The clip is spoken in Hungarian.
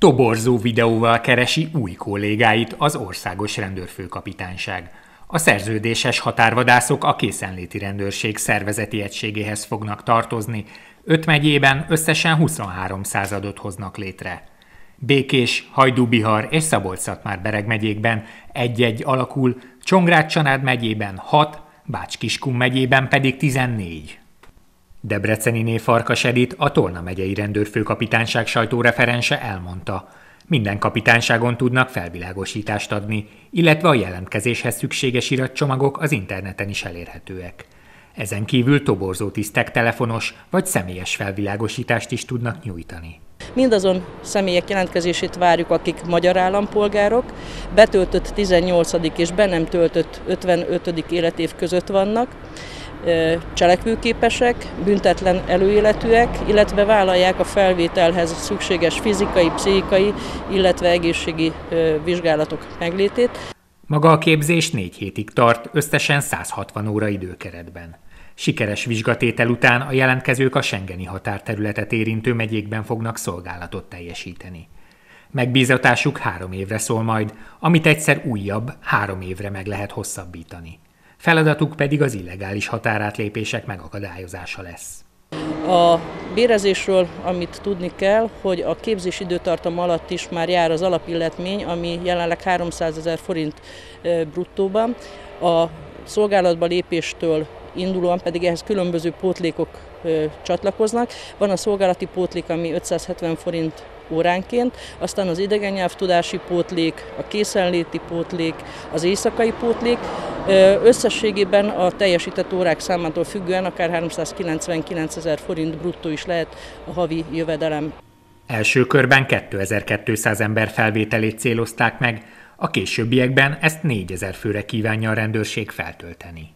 Toborzó videóval keresi új kollégáit az országos rendőrfőkapitányság. A szerződéses határvadászok a készenléti rendőrség szervezeti egységéhez fognak tartozni, öt megyében összesen 23 századot hoznak létre. Békés, Hajdúbihar és Szabolcs-Szatmár-Bereg megyékben egy-egy alakul, Csongrád-Csanád megyében 6, Bács-Kiskun megyében pedig 14. Debreceniné Farkas Edith, a Tolna megyei rendőrfőkapitányság sajtóreferense elmondta, minden kapitányságon tudnak felvilágosítást adni, illetve a jelentkezéshez szükséges iratcsomagok az interneten is elérhetőek. Ezen kívül toborzó tisztek telefonos vagy személyes felvilágosítást is tudnak nyújtani. Mindazon személyek jelentkezését várjuk, akik magyar állampolgárok, betöltött 18. és be nem töltött 55. életév között vannak, cselekvőképesek, büntetlen előéletűek, illetve vállalják a felvételhez szükséges fizikai, pszichikai, illetve egészségi vizsgálatok meglétét. Maga a képzés négy hétig tart, összesen 160 óra időkeretben. Sikeres vizsgatétel után a jelentkezők a Schengeni határterületet érintő megyékben fognak szolgálatot teljesíteni. Megbízatásuk három évre szól majd, amit egyszer újabb, három évre meg lehet hosszabbítani. Feladatuk pedig az illegális határátlépések megakadályozása lesz. A bérezésről, amit tudni kell, hogy a képzés időtartam alatt is már jár az alapilletmény, ami jelenleg 300 ezer forint bruttóban. A szolgálatba lépéstől indulóan pedig ehhez különböző pótlékok csatlakoznak. Van a szolgálati pótlék, ami 570 forint óránként, aztán az idegen nyelvtudási pótlék, a készenléti pótlék, az éjszakai pótlék. Összességében a teljesített órák számától függően akár 399 ezer forint bruttó is lehet a havi jövedelem. Első körben 2200 ember felvételét célozták meg, a későbbiekben ezt 4000 főre kívánja a rendőrség feltölteni.